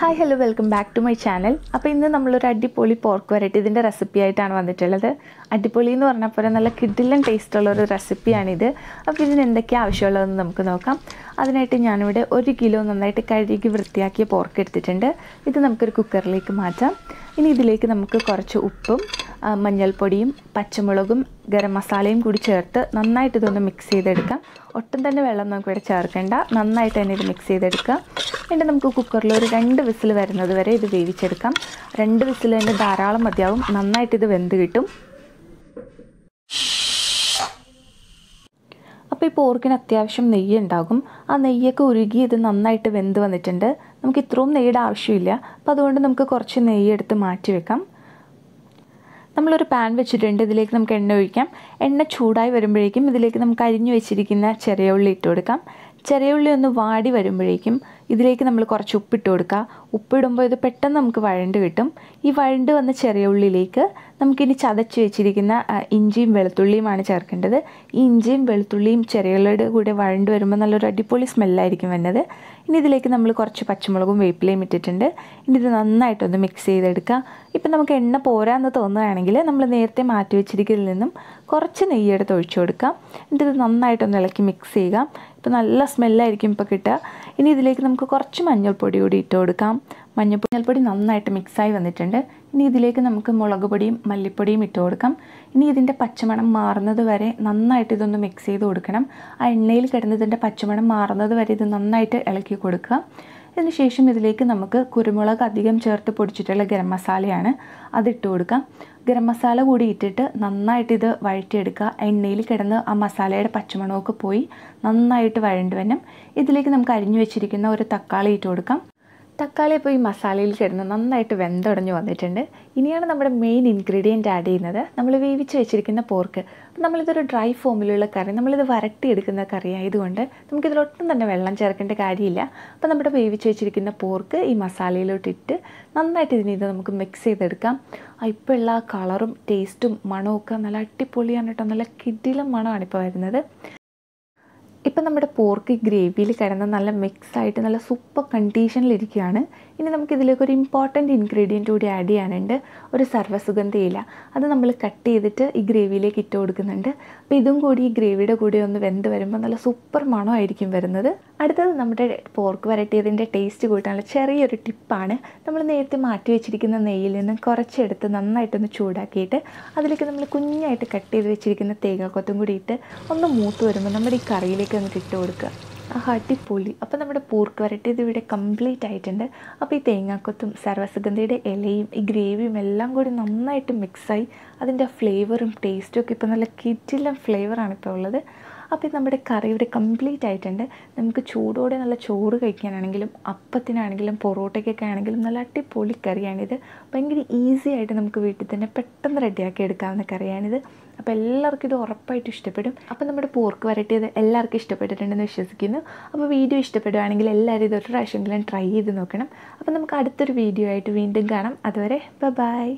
Hi hello welcome back to my channel അപ്പോൾ ഇന്ന് നമ്മളൊരു അടിപൊളി പോർക്ക് വരട്ടി ഇതിന്റെ റെസിപ്പി ആയിട്ടാണ് വന്നിട്ടുള്ളത്. അടിപൊളി എന്ന് പറഞ്ഞപ്പോൾ നല്ല കിഡിലൻ ടേസ്റ്റുള്ള ഒരു റെസിപ്പിയാണിത്. അപ്പോൾ ഇതിന് എന്തൊക്കെയാണ് ആവശ്യമുള്ളതെന്ന് നമുക്ക് നോക്കാം. അതിനായിട്ട് ഞാനിവിടെ ഒരു കിലോ നന്നായിട്ട് കഴുകി വൃത്തിയാക്കിയ പോർക്ക് എടുത്തിട്ടുണ്ട്. ഇത് നമുക്കൊരു കുക്കറിലേക്ക് മാറ്റാം. ഇനി ഇതിലേക്ക് നമുക്ക് കുറച്ച് ഉപ്പും മഞ്ഞൾപ്പൊടിയും പച്ചമുളകും ഗരം മസാലയും കൂടി ചേർത്ത് നന്നായിട്ട് ഇതൊന്ന് മിക്സ് ചെയ്തെടുക്കാം. ഒട്ടും തന്നെ വെള്ളം നമുക്ക് ഇവിടെ ചേർക്കേണ്ട. നന്നായിട്ട് തന്നെ ഇത് മിക്സ് ചെയ്തെടുക്കാം. എന്നിട്ട് നമുക്ക് കുക്കറിൽ ഒരു രണ്ട് വിസിൽ വരുന്നത് വരെ ഇത് വേവിച്ചെടുക്കാം. രണ്ട് വിസിൽ തന്നെ ധാരാളം മതിയാവും. നന്നായിട്ട് ഇത് വെന്ത് കിട്ടും. അപ്പോൾ ഈ പോർക്കിന് അത്യാവശ്യം നെയ്യ് ഉണ്ടാകും ആ നെയ്യൊക്കെ ഉരുകി ഇത് നന്നായിട്ട് വെന്ത് വന്നിട്ടുണ്ട്. നമുക്ക് ഇത്രയും നെയ്യുടെ ആവശ്യമില്ല. അപ്പോൾ അതുകൊണ്ട് നമുക്ക് കുറച്ച് നെയ്യ് എടുത്ത് മാറ്റി വെക്കാം. നമ്മളൊരു പാൻ വെച്ചിട്ടുണ്ട്. ഇതിലേക്ക് നമുക്ക് എണ്ണ ഒഴിക്കാം. എണ്ണ ചൂടായി വരുമ്പോഴേക്കും ഇതിലേക്ക് നമുക്ക് അരിഞ്ഞു വെച്ചിരിക്കുന്ന ചെറിയ ഉള്ളി ഇട്ട് കൊടുക്കാം. ചെറിയ ഉള്ളി ഒന്ന് വാടി വരുമ്പോഴേക്കും ഇതിലേക്ക് നമ്മൾ കുറച്ച് ഉപ്പിട്ട് കൊടുക്കുക. ഉപ്പിടുമ്പോൾ ഇത് പെട്ടെന്ന് നമുക്ക് വഴണ്ട് കിട്ടും. ഈ വഴണ്ട് വന്ന ചെറിയ ഉള്ളിയിലേക്ക് നമുക്കിനി ചതച്ച് വെച്ചിരിക്കുന്ന ഇഞ്ചിയും വെളുത്തുള്ളിയുമാണ് ചേർക്കേണ്ടത്. ഈ ഇഞ്ചിയും വെളുത്തുള്ളിയും ചെറിയ ഉള്ളിയുടെ കൂടെ വഴണ്ട് വരുമ്പോൾ നല്ലൊരു അടിപൊളി സ്മെല്ലായിരിക്കും വരുന്നത്. ഇനി ഇതിലേക്ക് നമ്മൾ കുറച്ച് പച്ചമുളകും വേപ്പിലയും ഇട്ടിട്ടുണ്ട്. ഇനി ഇത് നന്നായിട്ടൊന്ന് മിക്സ് ചെയ്തെടുക്കുക. ഇപ്പം നമുക്ക് എണ്ണ പോരാന്ന് തോന്നുകയാണെങ്കിൽ നമ്മൾ നേരത്തെ മാറ്റി വെച്ചിരിക്കുന്നതിൽ നിന്നും കുറച്ച് നെയ്യെടുത്ത് ഒഴിച്ചു കൊടുക്കാം എന്നിട്ട് ഇത് നന്നായിട്ടൊന്ന് ഇളക്കി മിക്സ് ചെയ്യുക. ഇപ്പോൾ നല്ല സ്മെല്ലായിരിക്കും ഇപ്പോൾ കിട്ടുക. ഇനി ഇതിലേക്ക് നമുക്ക് കുറച്ച് മഞ്ഞൾപ്പൊടി കൂടി ഇട്ട് കൊടുക്കാം. മഞ്ഞൾപ്പൊടി മഞ്ഞൾപ്പൊടി നന്നായിട്ട് മിക്സായി വന്നിട്ടുണ്ട്. ഇനി ഇതിലേക്ക് നമുക്ക് മുളക് പൊടിയും മല്ലിപ്പൊടിയും ഇട്ട് കൊടുക്കാം. ഇനി ഇതിന്റെ പച്ചമണം മാറുന്നത് വരെ നന്നായിട്ട് ഇതൊന്ന് മിക്സ് ചെയ്ത് കൊടുക്കണം. ആ എണ്ണയിൽ കിടന്ന് ഇതിന്റെ പച്ചമണം മാറുന്നത് വരെ ഇത് നന്നായിട്ട് ഇളക്കി കൊടുക്കുക. അതിനുശേഷം ഇതിലേക്ക് നമുക്ക് കുരുമുളക് അധികം ചേർത്ത് പൊടിച്ചിട്ടുള്ള ഗരം മസാലയാണ് അതിട്ട് കൊടുക്കാം. ഗരം മസാല കൂടി ഇട്ടിട്ട് നന്നായിട്ട് ഇത് വഴറ്റിയെടുക്കുക. എണ്ണയിൽ കിടന്ന് ആ മസാലയുടെ പച്ചമണമൊക്കെ പോയി നന്നായിട്ട് വഴണ്ടു വരണം. ഇതിലേക്ക് നമുക്ക് അരിഞ്ഞു വെച്ചിരിക്കുന്ന ഒരു തക്കാളി ഇട്ട് കൊടുക്കാം. തക്കാളി ഇപ്പോൾ ഈ മസാലയിൽ ചേർന്ന് നന്നായിട്ട് വെന്തടഞ്ഞു വന്നിട്ടുണ്ട്. ഇനിയാണ് നമ്മുടെ മെയിൻ ഇൻഗ്രീഡിയന്റ് ആഡ് ചെയ്യുന്നത്. നമ്മൾ വേവിച്ച് വെച്ചിരിക്കുന്ന പോർക്ക് അപ്പോൾ നമ്മളിതൊരു ഡ്രൈ ഫോമിലുള്ള കറി. നമ്മളിത് വരട്ടിയെടുക്കുന്ന കറി ആയതുകൊണ്ട് നമുക്കിതിലൊട്ടും തന്നെ വെള്ളം ചേർക്കേണ്ട കാര്യമില്ല. അപ്പോൾ നമ്മുടെ വേവിച്ച് വെച്ചിരിക്കുന്ന പോർക്ക് ഈ മസാലയിലോട്ടിട്ട് നന്നായിട്ട് ഇതിനെ ഇത് നമുക്ക് മിക്സ് ചെയ്തെടുക്കാം. ഇപ്പോൾ ഉള്ള കളറും ടേസ്റ്റും മണവും ഒക്കെ നല്ല അടിപൊളിയാണ് കേട്ടോ. നല്ല കിടിലം മണമാണ് ഇപ്പോൾ വരുന്നത്. ഇപ്പം നമ്മുടെ പോർക്ക് ഗ്രേവിയിൽ കിടന്ന് നല്ല മിക്സ് ആയിട്ട് നല്ല സൂപ്പർ കണ്ടീഷനിലിരിക്കുകയാണ്. ഇനി നമുക്കിതിലേക്ക് ഒരു ഇമ്പോർട്ടന്റ് ഇൻഗ്രീഡിയന്റ് കൂടി ആഡ് ചെയ്യാനുണ്ട്. ഒരു സർവസുഗന്ധ ഇല അത് നമ്മൾ കട്ട് ചെയ്തിട്ട് ഈ ഗ്രേവിയിലേക്ക് ഇട്ട് കൊടുക്കുന്നുണ്ട്. അപ്പോൾ ഇതും കൂടി ഈ ഗ്രേവിയുടെ കൂടെ ഒന്ന് വെന്ത് വരുമ്പോൾ നല്ല സൂപ്പർ മണമായിരിക്കും വരുന്നത്. അടുത്തത് നമ്മുടെ പോർക്ക് വരട്ടിയതിന്റെ ടേസ്റ്റ് കൂട്ടാനുള്ള ചെറിയൊരു ടിപ്പാണ്. നമ്മൾ നേരത്തെ മാറ്റി വെച്ചിരിക്കുന്ന നെയ്യിൽ നിന്ന് കുറച്ചെടുത്ത് നന്നായിട്ടൊന്ന് ചൂടാക്കിയിട്ട് അതിലേക്ക് നമ്മൾ കുഞ്ഞായിട്ട് കട്ട് ചെയ്ത് വെച്ചിരിക്കുന്ന തേങ്ങാക്കൊത്തും കൂടി ഇട്ട് ഒന്ന് മൂത്ത് വരുമ്പോൾ നമ്മുടെ ഈ കറിയിലേക്ക് അങ്ങോട്ട് ഇട്ട് കൊടുക്കുക. അടിപൊളി. അപ്പോൾ നമ്മുടെ പൂർക്ക് വരട്ടി ഇത് ഇവിടെ കംപ്ലീറ്റ് ആയിട്ടുണ്ട്. അപ്പോൾ ഈ തേങ്ങാക്കൊത്തും സർവസുഗന്ധിയുടെ ഇലയും ഈ ഗ്രേവിയും എല്ലാം കൂടി നന്നായിട്ട് മിക്സായി അതിന്റെ ഫ്ലേവറും ടേസ്റ്റും ഒക്കെ ഇപ്പോൾ നല്ല കിറ്റിലും ഫ്ലേവറാണ് ഇപ്പോൾ ഉള്ളത്. അപ്പോൾ നമ്മുടെ കറി ഇവിടെ കംപ്ലീറ്റ് ആയിട്ടുണ്ട്. നമുക്ക് ചൂടോടെ നല്ല ചോറ് കഴിക്കാനാണെങ്കിലും അപ്പത്തിനാണെങ്കിലും പൊറോട്ടയ്ക്കൊക്കെ ആണെങ്കിലും നല്ല അടിപൊളി കറിയാണിത്. ഭയങ്കര ഈസി ആയിട്ട് നമുക്ക് വീട്ടിൽ തന്നെ പെട്ടെന്ന് റെഡിയാക്കി എടുക്കാവുന്ന കറിയാണിത്. അപ്പോൾ എല്ലാവർക്കും ഇത് ഉറപ്പായിട്ട് ഇഷ്ടപ്പെടും. അപ്പോൾ നമ്മുടെ പോർക്ക് വരട്ടിയത് എല്ലാവർക്കും ഇഷ്ടപ്പെട്ടിട്ടുണ്ടെന്ന് വിശ്വസിക്കുന്നു. അപ്പോൾ വീഡിയോ ഇഷ്ടപ്പെടുകയാണെങ്കിൽ എല്ലാവരും ഇതൊരു പ്രാവശ്യമെങ്കിലും ട്രൈ ചെയ്ത് നോക്കണം. അപ്പോൾ നമുക്ക് അടുത്തൊരു വീഡിയോ ആയിട്ട് വീണ്ടും കാണാം. അതുവരെ ബൈ